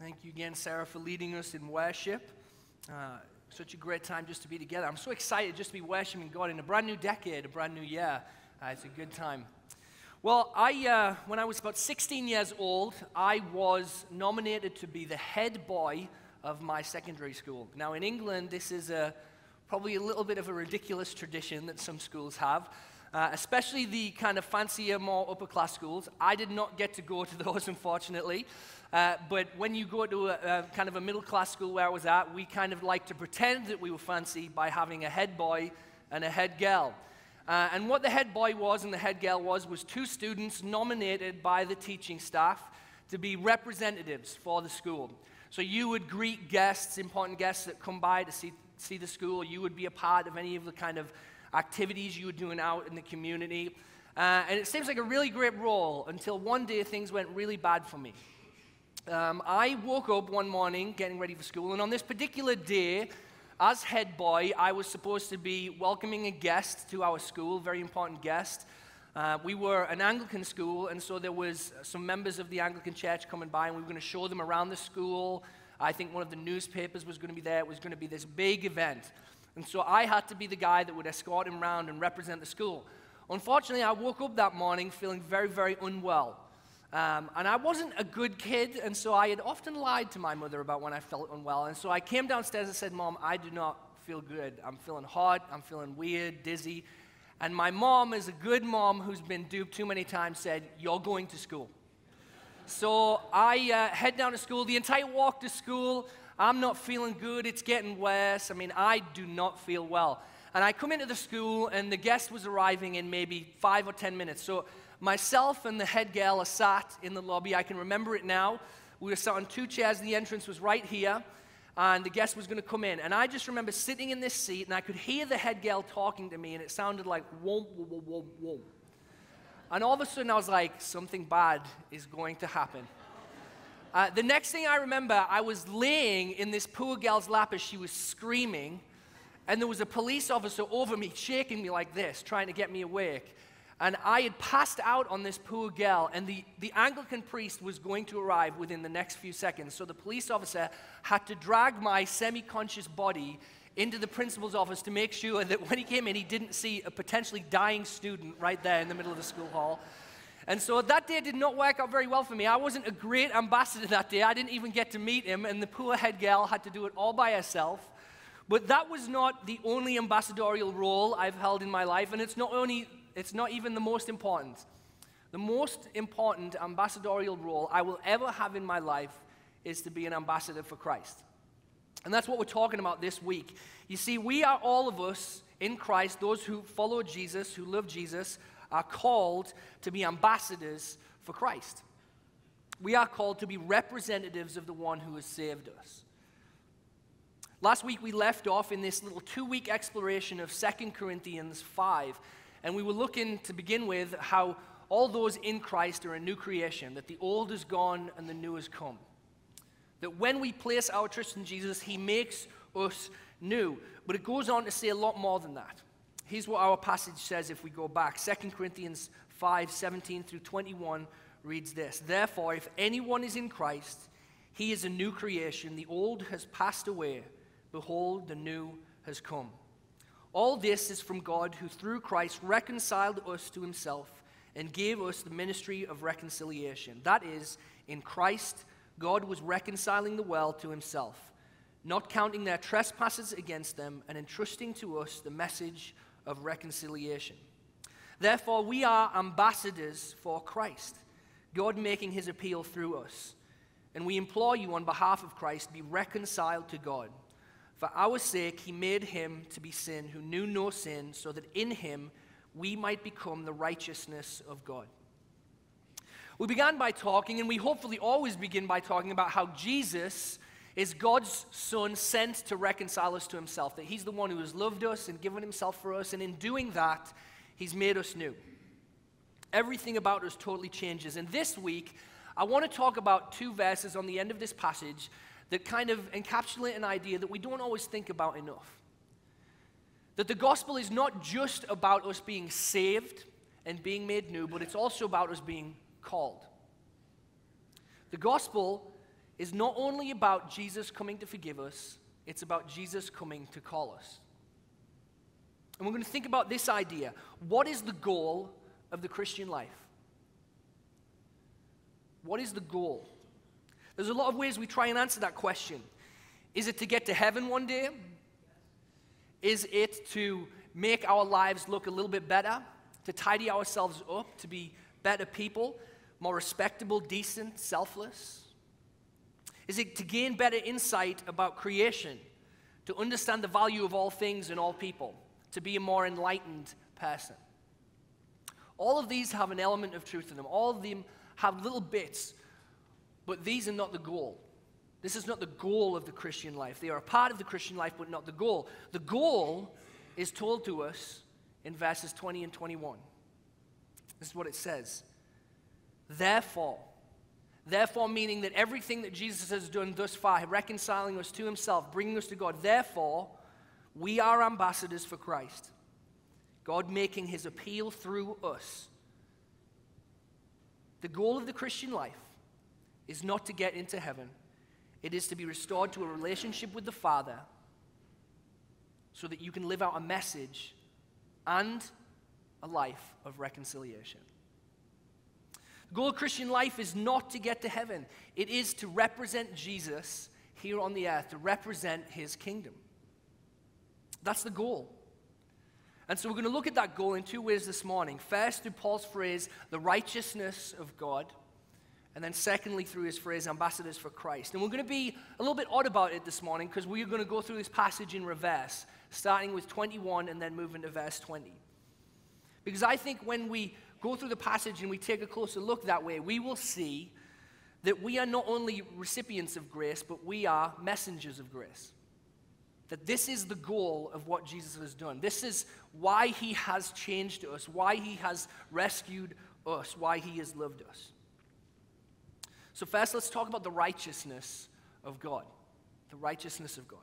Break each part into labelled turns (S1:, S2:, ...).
S1: Thank you again, Sarah, for leading us in worship. Uh, such a great time just to be together. I'm so excited just to be worshiping God in a brand new decade, a brand new year. Uh, it's a good time. Well, I, uh, when I was about 16 years old, I was nominated to be the head boy of my secondary school. Now, in England, this is a, probably a little bit of a ridiculous tradition that some schools have. Uh, especially the kind of fancier, more upper class schools. I did not get to go to those, unfortunately. Uh, but when you go to a, a, kind of a middle class school where I was at, we kind of like to pretend that we were fancy by having a head boy and a head girl. Uh, and what the head boy was and the head girl was was two students nominated by the teaching staff to be representatives for the school. So you would greet guests, important guests that come by to see, see the school. You would be a part of any of the kind of activities you were doing out in the community. Uh, and it seems like a really great role until one day things went really bad for me um, I woke up one morning getting ready for school, and on this particular day, as head boy, I was supposed to be welcoming a guest to our school, very important guest. Uh, we were an Anglican school, and so there was some members of the Anglican church coming by, and we were going to show them around the school. I think one of the newspapers was going to be there. It was going to be this big event. And so I had to be the guy that would escort him around and represent the school. Unfortunately, I woke up that morning feeling very, very unwell. Um, and I wasn't a good kid, and so I had often lied to my mother about when I felt unwell. And so I came downstairs and said, Mom, I do not feel good. I'm feeling hot, I'm feeling weird, dizzy. And my mom, is a good mom who's been duped too many times, said, You're going to school. So I uh, head down to school. The entire walk to school, I'm not feeling good. It's getting worse. I mean, I do not feel well. And I come into the school, and the guest was arriving in maybe five or ten minutes. So Myself and the head gal are sat in the lobby. I can remember it now. We were sat on two chairs. The entrance was right here, and the guest was going to come in. And I just remember sitting in this seat, and I could hear the head gal talking to me, and it sounded like whoa, whoa, whoa, whoa. And all of a sudden, I was like, something bad is going to happen. Uh, the next thing I remember, I was laying in this poor girl's lap as she was screaming, and there was a police officer over me, shaking me like this, trying to get me awake and I had passed out on this poor girl, and the, the Anglican priest was going to arrive within the next few seconds. So the police officer had to drag my semi conscious body into the principal's office to make sure that when he came in, he didn't see a potentially dying student right there in the middle of the school hall. And so that day did not work out very well for me. I wasn't a great ambassador that day. I didn't even get to meet him, and the poor head girl had to do it all by herself. But that was not the only ambassadorial role I've held in my life, and it's not only it's not even the most important. The most important ambassadorial role I will ever have in my life is to be an ambassador for Christ. And that's what we're talking about this week. You see, we are all of us in Christ, those who follow Jesus, who love Jesus, are called to be ambassadors for Christ. We are called to be representatives of the one who has saved us. Last week we left off in this little two week exploration of 2 Corinthians 5 and we were looking to begin with how all those in Christ are a new creation, that the old is gone and the new has come. That when we place our trust in Jesus, he makes us new. But it goes on to say a lot more than that. Here's what our passage says if we go back 2 Corinthians 5 17 through 21 reads this Therefore, if anyone is in Christ, he is a new creation. The old has passed away. Behold, the new has come. All this is from God who through Christ reconciled us to himself and gave us the ministry of reconciliation. That is, in Christ, God was reconciling the world to himself, not counting their trespasses against them, and entrusting to us the message of reconciliation. Therefore, we are ambassadors for Christ, God making his appeal through us. And we implore you on behalf of Christ, be reconciled to God. For our sake, he made him to be sin who knew no sin, so that in him we might become the righteousness of God. We began by talking, and we hopefully always begin by talking about how Jesus is God's Son sent to reconcile us to himself, that he's the one who has loved us and given himself for us, and in doing that, he's made us new. Everything about us totally changes. And this week, I want to talk about two verses on the end of this passage that kind of encapsulate an idea that we don't always think about enough. That the gospel is not just about us being saved and being made new, but it's also about us being called. The gospel is not only about Jesus coming to forgive us, it's about Jesus coming to call us. And we're going to think about this idea. What is the goal of the Christian life? What is the goal? There's a lot of ways we try and answer that question. Is it to get to heaven one day? Is it to make our lives look a little bit better? To tidy ourselves up? To be better people? More respectable, decent, selfless? Is it to gain better insight about creation? To understand the value of all things and all people? To be a more enlightened person? All of these have an element of truth in them. All of them have little bits, but these are not the goal. This is not the goal of the Christian life. They are a part of the Christian life, but not the goal. The goal is told to us in verses 20 and 21. This is what it says. Therefore, therefore, meaning that everything that Jesus has done thus far, reconciling us to himself, bringing us to God, therefore, we are ambassadors for Christ. God making his appeal through us. The goal of the Christian life is not to get into heaven, it is to be restored to a relationship with the Father so that you can live out a message and a life of reconciliation. The goal of Christian life is not to get to heaven, it is to represent Jesus here on the earth, to represent his kingdom. That's the goal. And so we're going to look at that goal in two ways this morning. First, through Paul's phrase, the righteousness of God. And then, secondly, through his phrase, ambassadors for Christ. And we're going to be a little bit odd about it this morning because we're going to go through this passage in reverse, starting with 21 and then moving to verse 20. Because I think when we go through the passage and we take a closer look that way, we will see that we are not only recipients of grace, but we are messengers of grace. That this is the goal of what Jesus has done. This is why he has changed us, why he has rescued us, why he has loved us. So, first, let's talk about the righteousness of God. The righteousness of God.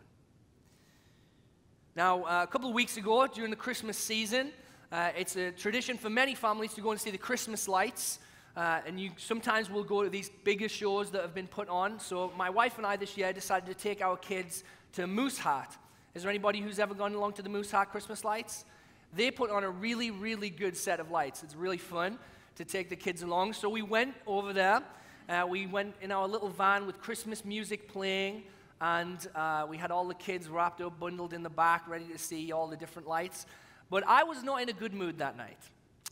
S1: Now, uh, a couple of weeks ago, during the Christmas season, uh, it's a tradition for many families to go and see the Christmas lights. Uh, and you sometimes will go to these bigger shows that have been put on. So, my wife and I this year decided to take our kids to Mooseheart. Is there anybody who's ever gone along to the Mooseheart Christmas lights? They put on a really, really good set of lights. It's really fun to take the kids along. So we went over there. Uh, we went in our little van with Christmas music playing, and uh, we had all the kids wrapped up, bundled in the back, ready to see all the different lights. But I was not in a good mood that night.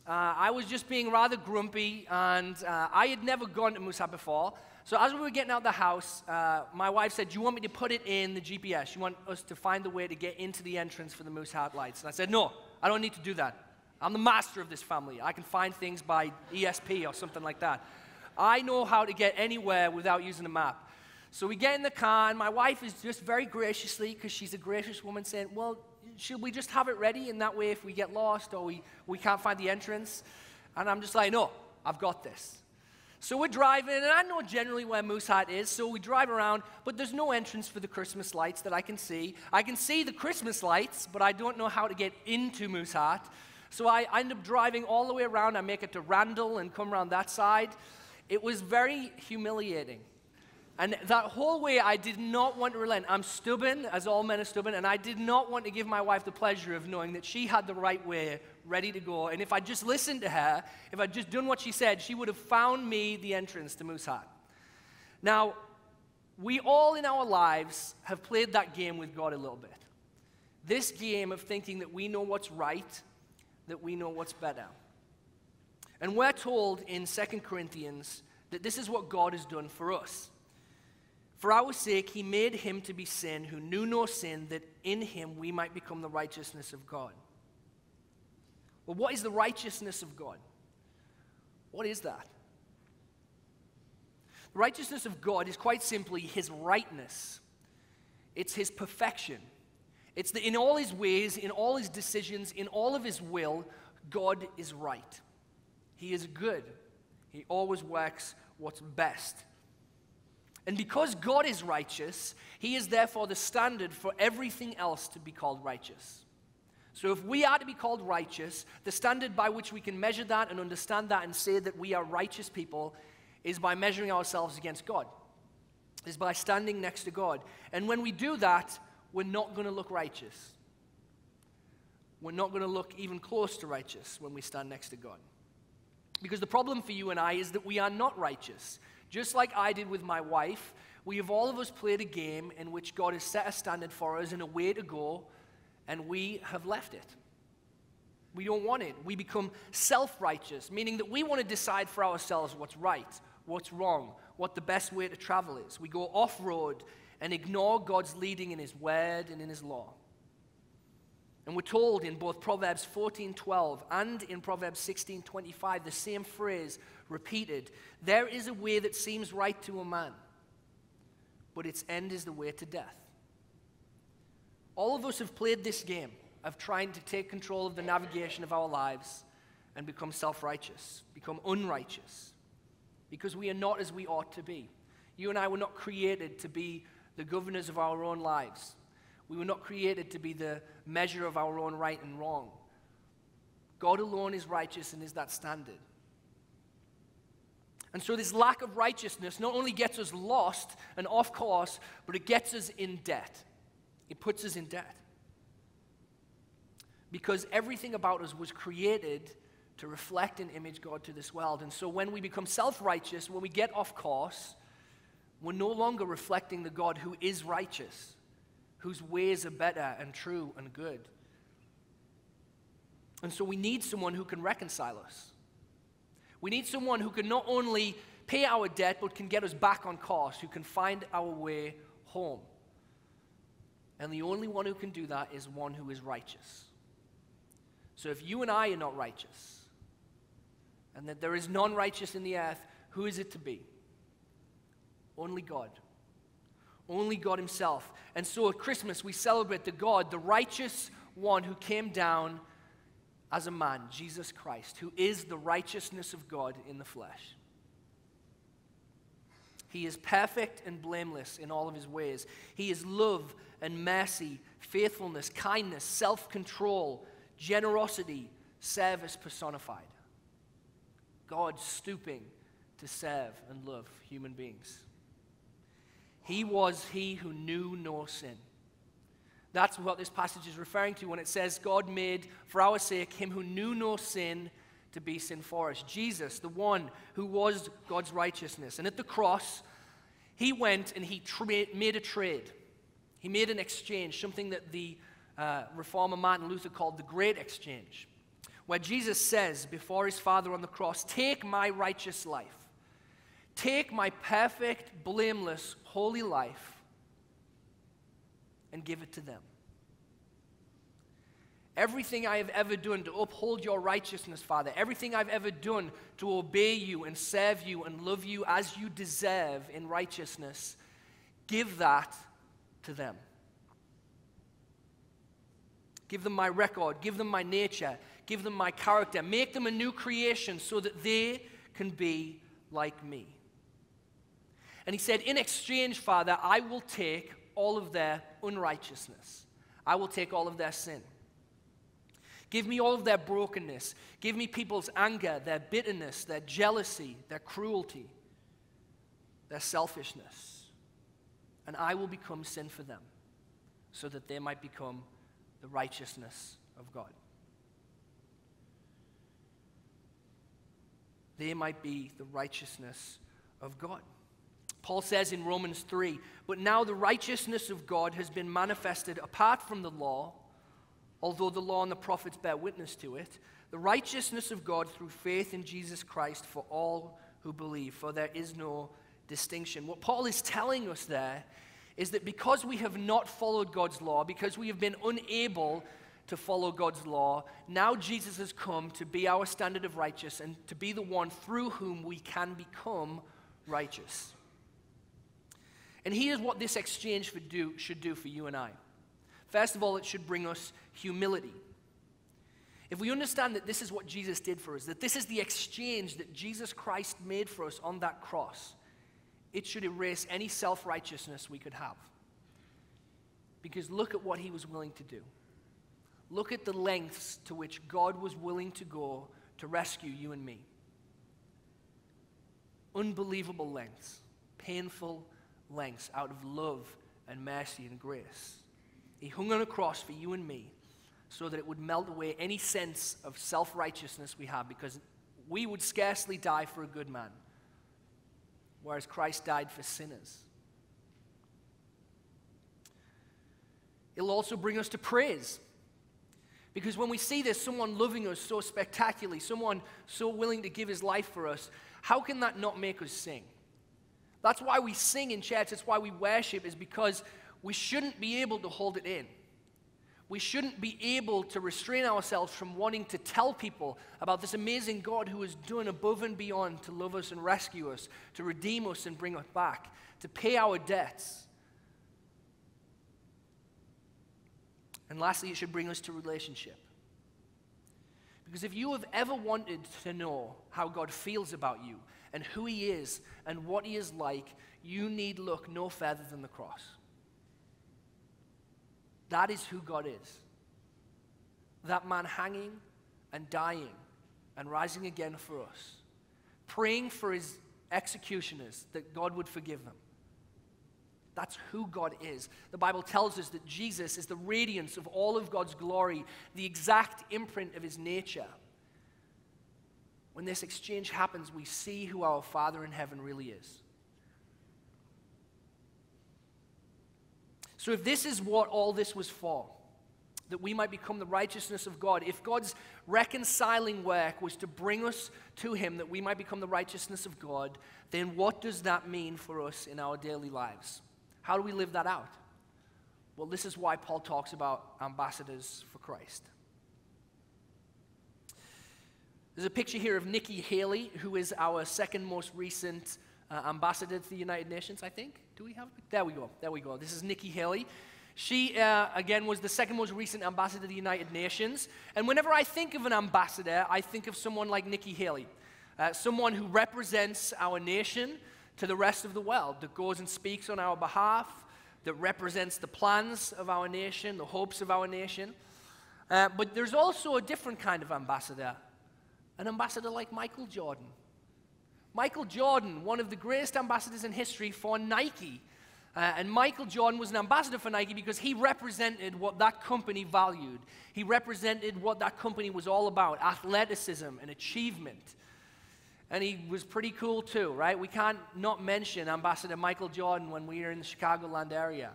S1: Uh, I was just being rather grumpy, and uh, I had never gone to Mooseheart before. So as we were getting out of the house, uh, my wife said, you want me to put it in the GPS? You want us to find the way to get into the entrance for the Mooseheart lights? And I said, No, I don't need to do that. I'm the master of this family. I can find things by ESP or something like that. I know how to get anywhere without using a map. So we get in the car, and my wife is just very graciously, because she's a gracious woman, saying, Well, should we just have it ready? in that way, if we get lost or we, we can't find the entrance. And I'm just like, No, I've got this. So we're driving, and I know generally where Mooseheart is, so we drive around, but there's no entrance for the Christmas lights that I can see. I can see the Christmas lights, but I don't know how to get into Mooseheart. So I, I end up driving all the way around. I make it to Randall and come around that side. It was very humiliating. And that whole way, I did not want to relent. I'm stubborn, as all men are stubborn, and I did not want to give my wife the pleasure of knowing that she had the right way ready to go. And if I just listened to her, if I'd just done what she said, she would have found me the entrance to Mooseheart. Now, we all in our lives have played that game with God a little bit. This game of thinking that we know what's right, that we know what's better. And we're told in 2 Corinthians that this is what God has done for us. For our sake, he made him to be sin who knew no sin, that in him we might become the righteousness of God. Well, what is the righteousness of God? What is that? The righteousness of God is quite simply his rightness, it's his perfection. It's that in all his ways, in all his decisions, in all of his will, God is right. He is good. He always works what's best. And because God is righteous, He is therefore the standard for everything else to be called righteous. So, if we are to be called righteous, the standard by which we can measure that and understand that and say that we are righteous people is by measuring ourselves against God. is by standing next to God. And when we do that, we're not going to look righteous. We're not going to look even close to righteous when we stand next to God. Because the problem for you and I is that we are not righteous. Just like I did with my wife, we have all of us played a game in which God has set a standard for us and a way to go, and we have left it. We don't want it. We become self righteous, meaning that we want to decide for ourselves what's right, what's wrong, what the best way to travel is. We go off road and ignore God's leading in His word and in His law. And we're told in both Proverbs 14:12 and in Proverbs 16:25 the same phrase repeated, there is a way that seems right to a man, but its end is the way to death. All of us have played this game of trying to take control of the navigation of our lives and become self-righteous, become unrighteous, because we are not as we ought to be. You and I were not created to be the governors of our own lives. We were not created to be the measure of our own right and wrong. God alone is righteous and is that standard. And so, this lack of righteousness not only gets us lost and off course, but it gets us in debt. It puts us in debt. Because everything about us was created to reflect and image God to this world. And so, when we become self righteous, when we get off course, we're no longer reflecting the God who is righteous whose ways are better and true and good. And so we need someone who can reconcile us. We need someone who can not only pay our debt, but can get us back on course, who can find our way home. And the only one who can do that is one who is righteous. So if you and I are not righteous, and that there is none righteous in the earth, who is it to be? Only God. Only God Himself. And so at Christmas, we celebrate the God, the righteous one who came down as a man, Jesus Christ, who is the righteousness of God in the flesh. He is perfect and blameless in all of his ways. He is love and mercy, faithfulness, kindness, self control, generosity, service personified. God stooping to serve and love human beings. He was he who knew no sin. That's what this passage is referring to when it says, God made for our sake him who knew no sin to be sin for us. Jesus, the one who was God's righteousness. And at the cross, he went and he tra- made a trade. He made an exchange, something that the uh, reformer Martin Luther called the great exchange, where Jesus says before his Father on the cross, Take my righteous life Take my perfect, blameless, holy life and give it to them. Everything I have ever done to uphold your righteousness, Father, everything I've ever done to obey you and serve you and love you as you deserve in righteousness, give that to them. Give them my record, give them my nature, give them my character, make them a new creation so that they can be like me. And he said, In exchange, Father, I will take all of their unrighteousness, I will take all of their sin. Give me all of their brokenness. Give me people's anger, their bitterness, their jealousy, their cruelty, their selfishness. And I will become sin for them so that they might become the righteousness of God. They might be the righteousness of God. Paul says in Romans 3 But now the righteousness of God has been manifested apart from the law, although the law and the prophets bear witness to it. The righteousness of God through faith in Jesus Christ for all who believe, for there is no distinction. What Paul is telling us there is that because we have not followed God's law, because we have been unable to follow God's law, now Jesus has come to be our standard of righteousness and to be the one through whom we can become righteous. And here's what this exchange do, should do for you and I. First of all, it should bring us humility. If we understand that this is what Jesus did for us, that this is the exchange that Jesus Christ made for us on that cross, it should erase any self righteousness we could have. Because look at what he was willing to do. Look at the lengths to which God was willing to go to rescue you and me. Unbelievable lengths, painful, lengths out of love and mercy and grace. He hung on a cross for you and me so that it would melt away any sense of self righteousness we have because we would scarcely die for a good man, whereas Christ died for sinners. It'll also bring us to praise. Because when we see this, someone loving us so spectacularly, someone so willing to give his life for us, how can that not make us sing? That's why we sing in church, that's why we worship, is because we shouldn't be able to hold it in. We shouldn't be able to restrain ourselves from wanting to tell people about this amazing God who is doing above and beyond to love us and rescue us, to redeem us and bring us back, to pay our debts. And lastly, it should bring us to relationship. Because if you have ever wanted to know how God feels about you and who He is and what He is like, you need look no further than the cross. That is who God is. That man hanging and dying and rising again for us, praying for his executioners that God would forgive them. That's who God is. The Bible tells us that Jesus is the radiance of all of God's glory, the exact imprint of his nature. When this exchange happens, we see who our Father in heaven really is. So, if this is what all this was for, that we might become the righteousness of God, if God's reconciling work was to bring us to Him, that we might become the righteousness of God, then what does that mean for us in our daily lives? How do we live that out? Well, this is why Paul talks about ambassadors for Christ. There's a picture here of Nikki Haley, who is our second most recent uh, ambassador to the United Nations, I think. Do we have? There we go. There we go. This is Nikki Haley. She, uh, again, was the second most recent ambassador to the United Nations. And whenever I think of an ambassador, I think of someone like Nikki Haley, uh, someone who represents our nation to the rest of the world, that goes and speaks on our behalf, that represents the plans of our nation, the hopes of our nation. Uh, but there's also a different kind of ambassador, an ambassador like Michael Jordan. Michael Jordan, one of the greatest ambassadors in history for Nike. Uh, and Michael Jordan was an ambassador for Nike because he represented what that company valued. He represented what that company was all about athleticism and achievement. And he was pretty cool too, right? We can't not mention Ambassador Michael Jordan when we are in the Chicagoland area.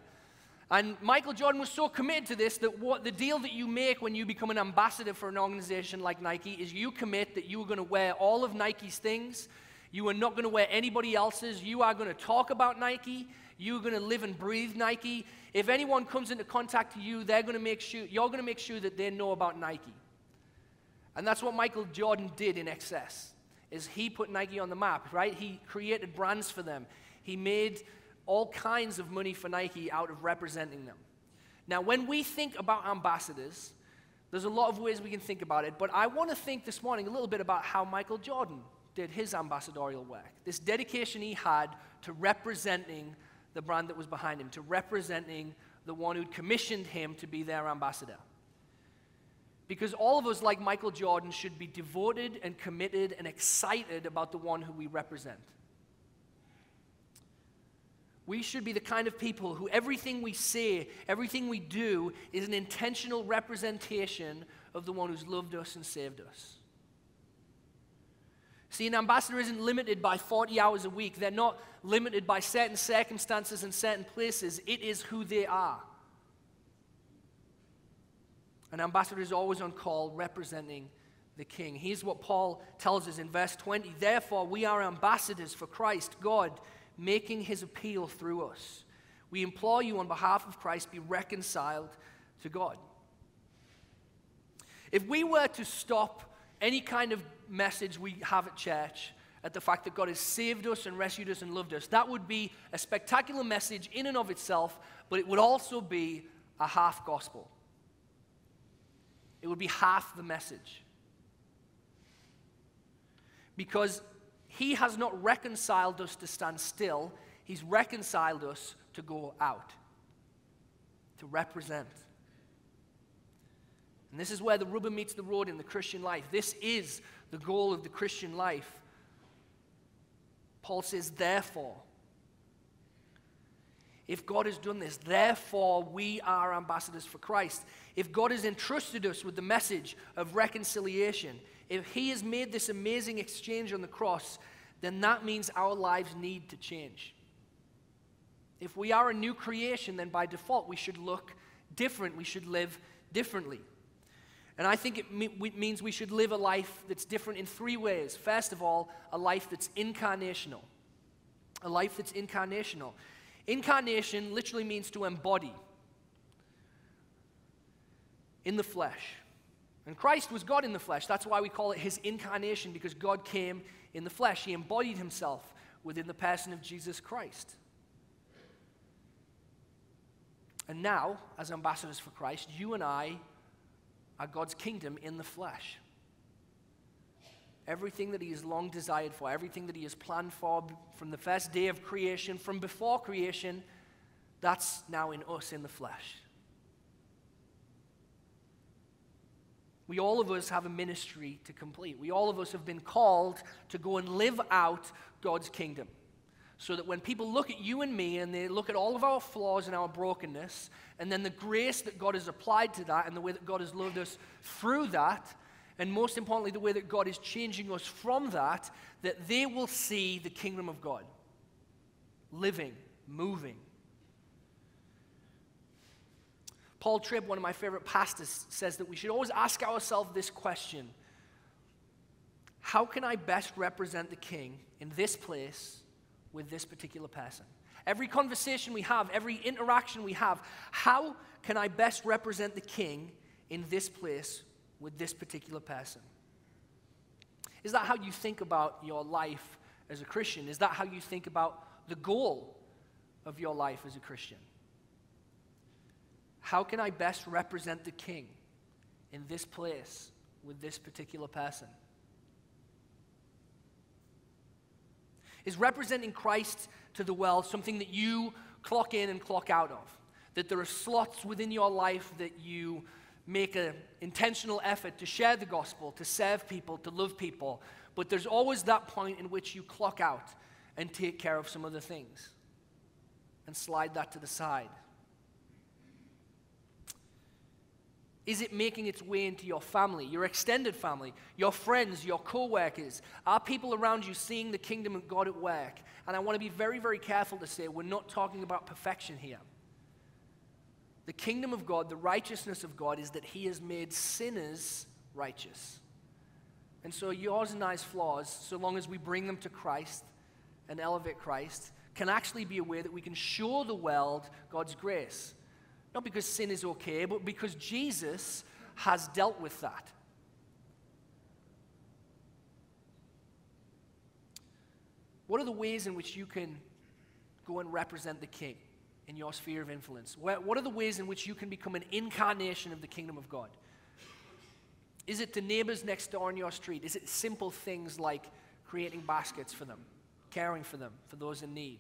S1: And Michael Jordan was so committed to this that what the deal that you make when you become an ambassador for an organization like Nike is you commit that you are going to wear all of Nike's things you are not going to wear anybody else's. You are going to talk about Nike. You're going to live and breathe Nike. If anyone comes into contact with you, they're going to make sure you're going to make sure that they know about Nike. And that's what Michael Jordan did in excess. Is he put Nike on the map, right? He created brands for them. He made all kinds of money for Nike out of representing them. Now, when we think about ambassadors, there's a lot of ways we can think about it, but I want to think this morning a little bit about how Michael Jordan did his ambassadorial work. This dedication he had to representing the brand that was behind him, to representing the one who'd commissioned him to be their ambassador. Because all of us, like Michael Jordan, should be devoted and committed and excited about the one who we represent. We should be the kind of people who everything we say, everything we do, is an intentional representation of the one who's loved us and saved us. See, an ambassador isn't limited by 40 hours a week. They're not limited by certain circumstances and certain places. It is who they are. An ambassador is always on call representing the king. Here's what Paul tells us in verse 20 Therefore, we are ambassadors for Christ, God, making his appeal through us. We implore you on behalf of Christ, be reconciled to God. If we were to stop any kind of message we have at church at the fact that God has saved us and rescued us and loved us. That would be a spectacular message in and of itself, but it would also be a half gospel. It would be half the message. Because He has not reconciled us to stand still, He's reconciled us to go out, to represent. And this is where the rubber meets the road in the Christian life. This is the goal of the Christian life. Paul says, therefore. If God has done this. Therefore, we are ambassadors for Christ. If God has entrusted us with the message of reconciliation, if He has made this amazing exchange on the cross, then that means our lives need to change. If we are a new creation, then by default we should look different, we should live differently. And I think it me- means we should live a life that's different in three ways. First of all, a life that's incarnational. A life that's incarnational. Incarnation literally means to embody in the flesh. And Christ was God in the flesh. That's why we call it his incarnation, because God came in the flesh. He embodied himself within the person of Jesus Christ. And now, as ambassadors for Christ, you and I are God's kingdom in the flesh. Everything that He has long desired for, everything that He has planned for from the first day of creation, from before creation, that's now in us in the flesh. We all of us have a ministry to complete. We all of us have been called to go and live out God's kingdom. So that when people look at you and me and they look at all of our flaws and our brokenness, and then the grace that God has applied to that and the way that God has loved us through that, and most importantly, the way that God is changing us from that, that they will see the kingdom of God living, moving. Paul Tripp, one of my favorite pastors, says that we should always ask ourselves this question How can I best represent the king in this place with this particular person? Every conversation we have, every interaction we have, how can I best represent the king in this place with this particular person? Is that how you think about your life as a Christian? Is that how you think about the goal of your life as a Christian? How can I best represent the king in this place with this particular person? Is representing Christ to the world something that you clock in and clock out of? That there are slots within your life that you make an intentional effort to share the gospel, to serve people, to love people, but there's always that point in which you clock out and take care of some other things and slide that to the side. Is it making its way into your family, your extended family, your friends, your co workers? Are people around you seeing the kingdom of God at work? And I want to be very, very careful to say we're not talking about perfection here. The kingdom of God, the righteousness of God, is that He has made sinners righteous. And so yours and I's flaws, so long as we bring them to Christ and elevate Christ, can actually be a way that we can show the world God's grace. Not because sin is okay, but because Jesus has dealt with that. What are the ways in which you can go and represent the King in your sphere of influence? What are the ways in which you can become an incarnation of the kingdom of God? Is it the neighbors next door on your street? Is it simple things like creating baskets for them, caring for them, for those in need?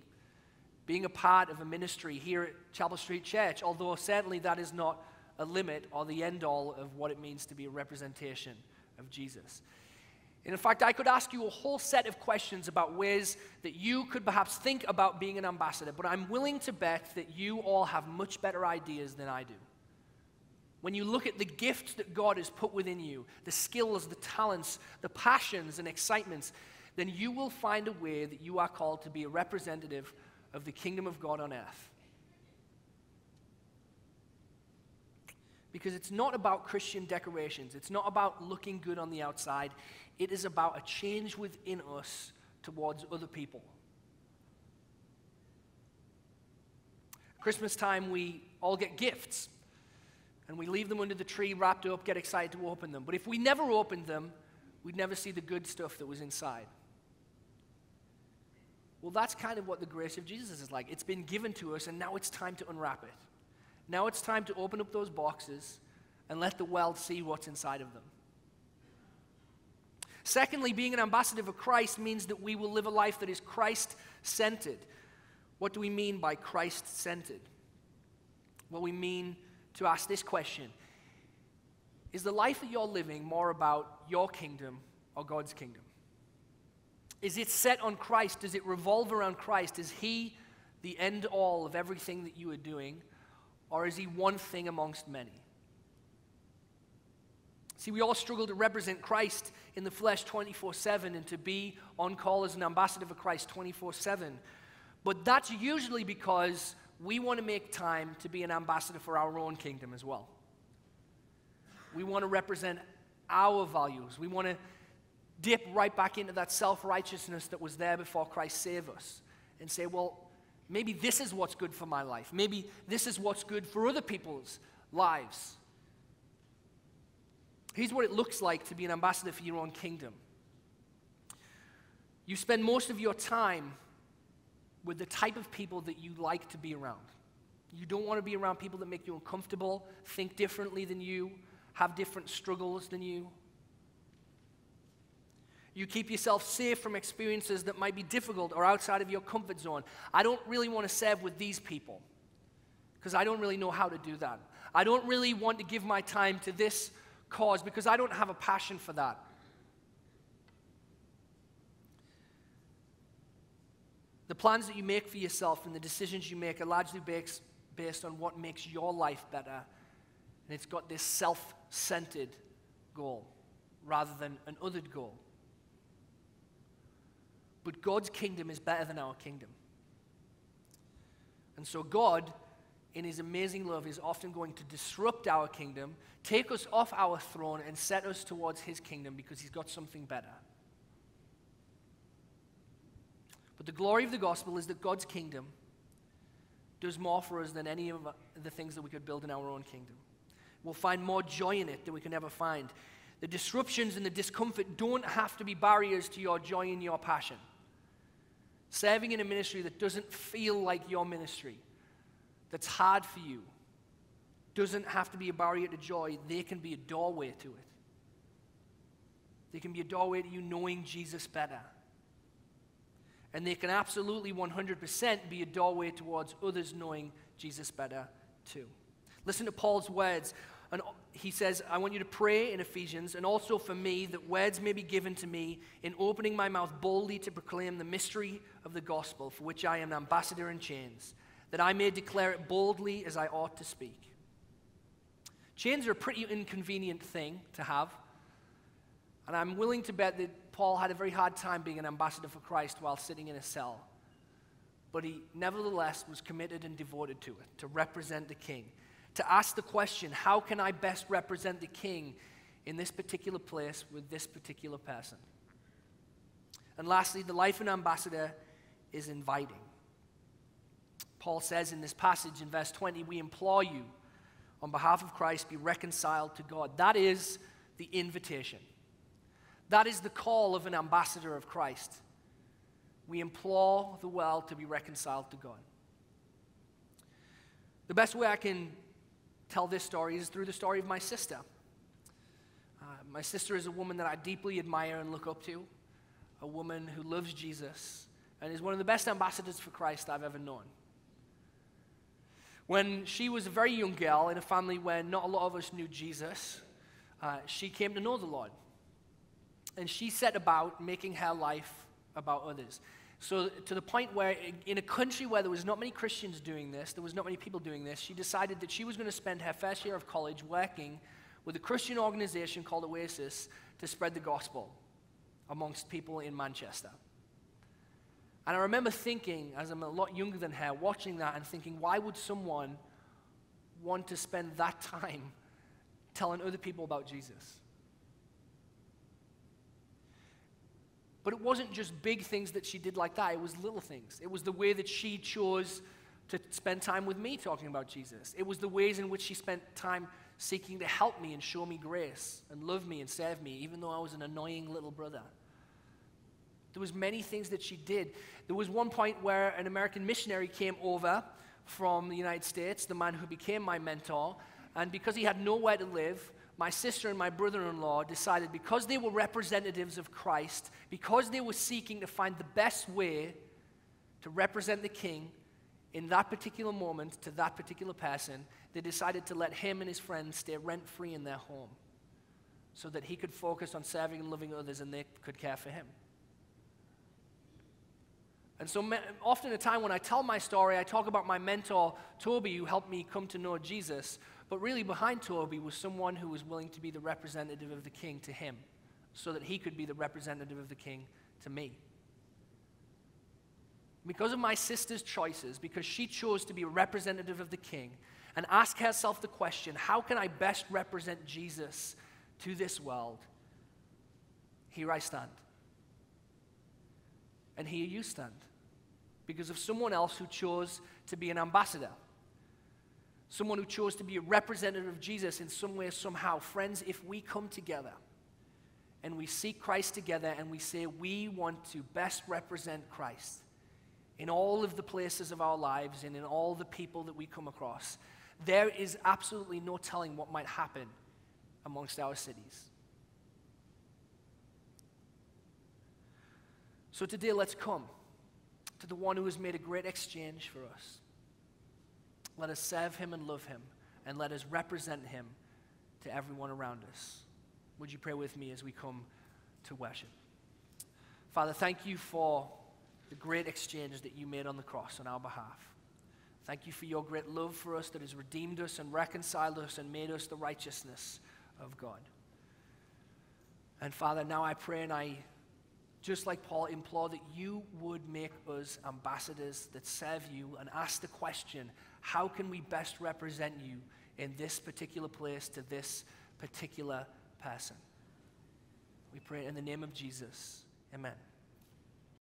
S1: being a part of a ministry here at Chapel Street Church, although certainly that is not a limit or the end all of what it means to be a representation of Jesus. And in fact, I could ask you a whole set of questions about ways that you could perhaps think about being an ambassador, but I'm willing to bet that you all have much better ideas than I do. When you look at the gifts that God has put within you, the skills, the talents, the passions, and excitements, then you will find a way that you are called to be a representative of the kingdom of God on earth. Because it's not about Christian decorations, it's not about looking good on the outside, it is about a change within us towards other people. Christmas time, we all get gifts and we leave them under the tree wrapped up, get excited to open them. But if we never opened them, we'd never see the good stuff that was inside. Well, that's kind of what the grace of Jesus is like. It's been given to us, and now it's time to unwrap it. Now it's time to open up those boxes and let the world see what's inside of them. Secondly, being an ambassador for Christ means that we will live a life that is Christ centered. What do we mean by Christ centered? Well, we mean to ask this question Is the life that you're living more about your kingdom or God's kingdom? Is it set on Christ? Does it revolve around Christ? Is He the end all of everything that you are doing, or is he one thing amongst many? See, we all struggle to represent Christ in the flesh 24 7 and to be on call as an ambassador for Christ 24 7. But that's usually because we want to make time to be an ambassador for our own kingdom as well. We want to represent our values. We want to dip right back into that self righteousness that was there before Christ saved us and say, well, maybe this is what's good for my life. Maybe this is what's good for other people's lives. Here's what it looks like to be an ambassador for your own kingdom. You spend most of your time with the type of people that you like to be around. You don't want to be around people that make you uncomfortable, think differently than you, have different struggles than you. You keep yourself safe from experiences that might be difficult or outside of your comfort zone. I don't really want to serve with these people because I don't really know how to do that. I don't really want to give my time to this cause because I don't have a passion for that. The plans that you make for yourself and the decisions you make are largely based, based on what makes your life better. And it's got this self centered goal rather than an othered goal. But God's kingdom is better than our kingdom. And so, God, in His amazing love, is often going to disrupt our kingdom, take us off our throne, and set us towards His kingdom because He's got something better. But the glory of the gospel is that God's kingdom does more for us than any of the things that we could build in our own kingdom. We'll find more joy in it than we can ever find. The disruptions and the discomfort don't have to be barriers to your joy and your passion. Serving in a ministry that doesn't feel like your ministry, that's hard for you, doesn't have to be a barrier to joy. They can be a doorway to it. They can be a doorway to you knowing Jesus better. And they can absolutely 100% be a doorway towards others knowing Jesus better too. Listen to Paul's words and he says, I want you to pray in Ephesians, and also for me, that words may be given to me in opening my mouth boldly to proclaim the mystery of the gospel, for which I am an ambassador in chains, that I may declare it boldly as I ought to speak. Chains are a pretty inconvenient thing to have, and I'm willing to bet that Paul had a very hard time being an ambassador for Christ while sitting in a cell. But he nevertheless was committed and devoted to it, to represent the king to ask the question how can I best represent the king in this particular place with this particular person? And lastly, the life of an ambassador is inviting. Paul says in this passage in verse 20, We implore you, on behalf of Christ, be reconciled to God. That is the invitation. That is the call of an ambassador of Christ. We implore the world to be reconciled to God. The best way I can tell this story is through the story of my sister. Uh, my sister is a woman that I deeply admire and look up to, a woman who loves Jesus and is one of the best ambassadors for Christ I've ever known. When she was a very young girl in a family where not a lot of us knew Jesus, uh, she came to know the Lord. And she set about making her life about others. So, to the point where, in a country where there was not many Christians doing this, there was not many people doing this, she decided that she was going to spend her first year of college working with a Christian organization called Oasis to spread the gospel amongst people in Manchester. And I remember thinking, as I'm a lot younger than her, watching that and thinking, why would someone want to spend that time telling other people about Jesus? But it wasn't just big things that she did like that, it was little things. It was the way that she chose to spend time with me talking about Jesus. It was the ways in which she spent time seeking to help me and show me grace and love me and serve me, even though I was an annoying little brother. There was many things that she did. There was one point where an American missionary came over from the United States, the man who became my mentor, and because he had nowhere to live, my sister and my brother in law decided because they were representatives of Christ, because they were seeking to find the best way to represent the king in that particular moment to that particular person, they decided to let him and his friends stay rent free in their home so that he could focus on serving and loving others and they could care for him. And so often, a time when I tell my story, I talk about my mentor, Toby, who helped me come to know Jesus. But really, behind Toby was someone who was willing to be the representative of the king to him, so that he could be the representative of the king to me. Because of my sister's choices, because she chose to be a representative of the king, and ask herself the question how can I best represent Jesus to this world? Here I stand. And here you stand because of someone else who chose to be an ambassador. Someone who chose to be a representative of Jesus in some way, somehow. Friends, if we come together and we seek Christ together and we say we want to best represent Christ in all of the places of our lives and in all the people that we come across, there is absolutely no telling what might happen amongst our cities. So today, let's come to the one who has made a great exchange for us. Let us serve him and love him, and let us represent him to everyone around us. Would you pray with me as we come to worship? Father, thank you for the great exchange that you made on the cross on our behalf. Thank you for your great love for us that has redeemed us and reconciled us and made us the righteousness of God. And Father, now I pray and I just like Paul, implore that you would make us ambassadors that serve you and ask the question how can we best represent you in this particular place to this particular person? We pray in the name of Jesus. Amen.